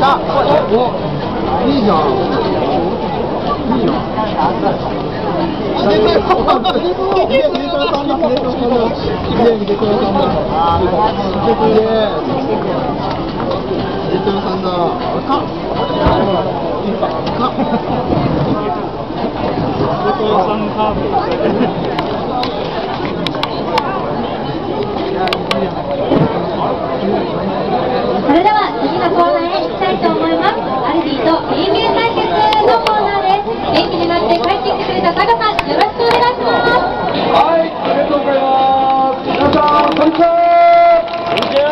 たおいいじゃんいいじゃんそれでは次のコーナーへ行きたいと思いますアルディと人間対決のコーナーです元気になってきてくれたタカさんよろしくお願いしますはい、ありがとうございます。皆さん、こんにちは。こんにちは。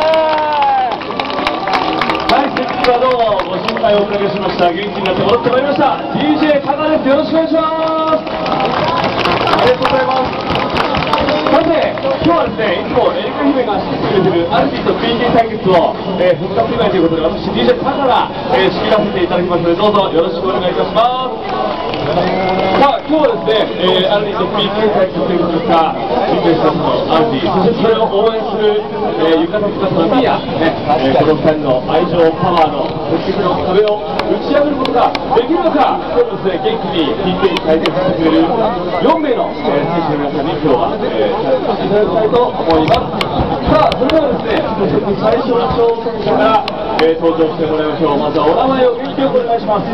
はい、先日はどうもご心配をおかけしました。元気になって戻ってまいりました。DJ タカです。よろしくお願いします。ありがとうございます。さて、今日はですね、いつもエリカ姫が仕切ってくれてるアルフィと PK 対決を、えー、復活祝いということで、私、DJ タカが、えー仕切らせていただきますので、どうぞよろしくお願いいたします。今日はですね、えー、アルディと PK 対決ということですが、PK スタッフのアルディ、そしてそれを応援する、えー、浴衣スタッフのミヤ、ねえーこの2人の愛情、パワーの鉄壁の壁を打ち破ることができるのか、今日もですね、元気に PK に対決してくれる4名の、えー、選手の皆さんに今日は、えー、参加していただきたいと思います。さあ、それではですね、最初の挑戦者から、えー登場してもらいましょう。まずはお名前を元気よくお願いします。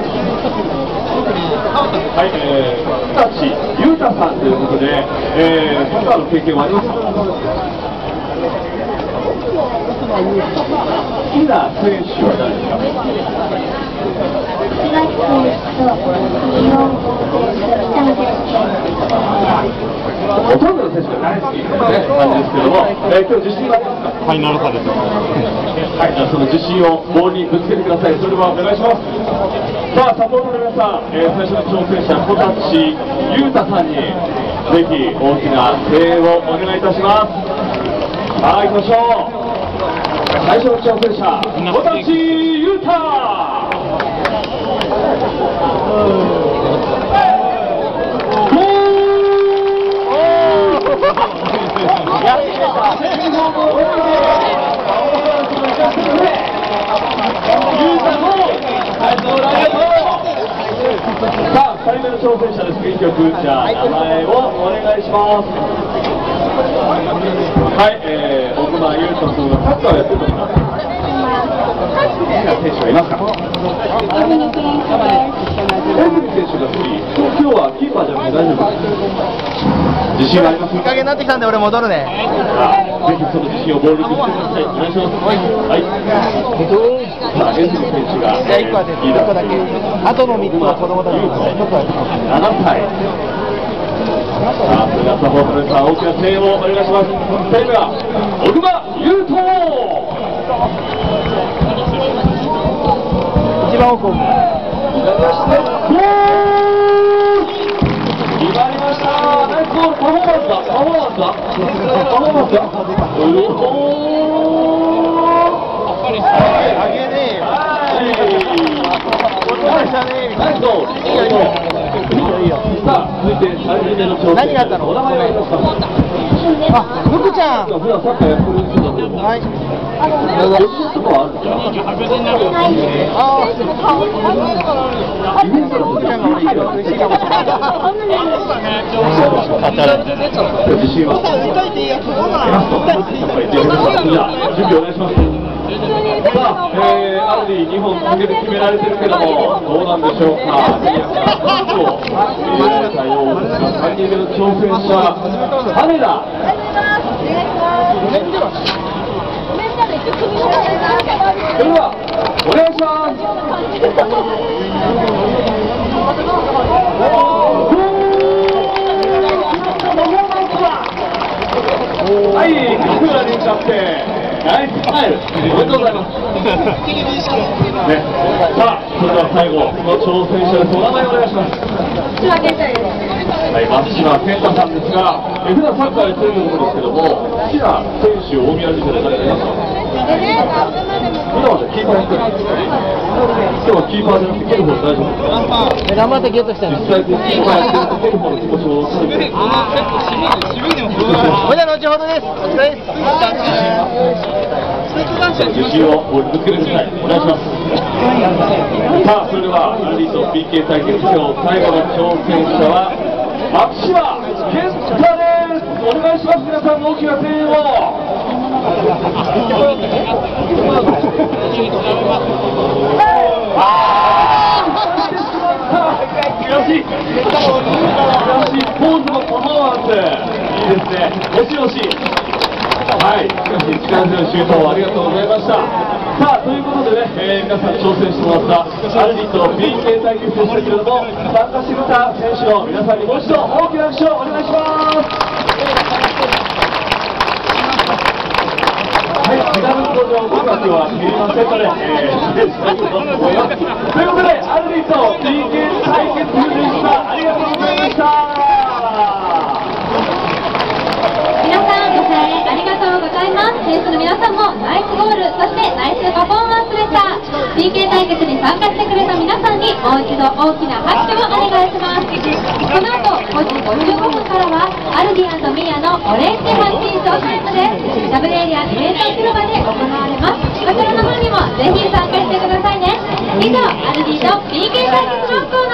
はい、えー、日立裕太さんということで、えー、サッカーの経験はありますか？好きな選手は誰ですか4号選手と2ほとんどの選手が大好きという、感じですけども、えー、今日自信がファイナル差ですはい、じゃあその自信をボールにぶつけてください。それではお願いします。さあ、サポートの皆さん、えー最初の挑戦者、小立裕太さんに、ぜひ大きな声援をお願いいたします。はい、行きましょう。最初の挑戦者、小立裕太さあ、2人目の挑戦者です。元気よく、じゃあ、名前をお願いします。はい、えー、小熊優斗君がサッカーをやってると思います。好きな選手はいますか選手が好き。今日はキーパーじゃなくて大丈夫ですか自信はありますいい加減になってきたんで俺戻るねぜひその自信をボールにぶつけてください。お願いします。はい。さあ、エズリ選手が、じゃあ1個はですリーダー1個だけあとの3つは子供たちの1個は7歳。さあ、それではサポートの皆さん、大きな声援をお願いします。2人目は、小熊優斗。一番奥決まりました。ナイスゴールパフォーマンスだパフォーマンスだパフォーマンスだはい。あげねえよはい。したねナイスゴールいて3人目の挑戦何があったのあふくちゃん。普段サッカーやってる人だと思うはいご自身とかはあるんですかああイメージだとふくちゃんが嬉しいわ嬉しいかもしれない。自信はありますとじゃあ準備お願いしますさあ、えー、アルディ2本かけて決められてるけどもどうなんでしょうか。宮さんどう、えー、対応ですが3人目の挑戦者羽田。それではお願いします。はい、福浦凛キャプテン、ナイススマイル、おめでとうございます。ね、さあ、それでは最後の挑戦者です。お名前お願いします。千葉健太ですはい、松島健太さんですが、え普段サッカーやってると思うんですけども、好きな選手、大宮時代誰かいますか？でね今はキーパーやってるんですか今日はキーパーじゃなくて蹴る方大丈夫ですか頑張ってゲットしたのほいで後ほどですお疲れです。お願いします。さあそれではアリーと PK 対決今日最後の挑戦者は松島健太ですお願いします皆さん大きな声援を悔しい悔しいポーズのパフォーマンスいいですね惜しい惜しいはい、しかし力強いシュートをありがとうございました。さあ、ということでね、えー皆さん挑戦してもらったアルディと PK 対決でしたけれども、参加してくれた選手の皆さんにもう一度大きな拍手をお願いします。はい、メダル登場音楽は切りませんので、えー、失礼したいと思います。ということで、アルディと PK 対決でした。ありがとうございました。皆さんご声援ありがとうございます。選手の皆さんもナイスゴールそしてナイスパフォーマンスでした。PK 対決に参加してくれた皆さんにもう一度大きな拍手をお願いします。この後5時55分からはアルディミーヤのオレンジハッピーショータイムです。ダブルエリアイベント広場で行われます。こちらの方にもぜひ参加してくださいね。以上アルディと PK 対決のコーナー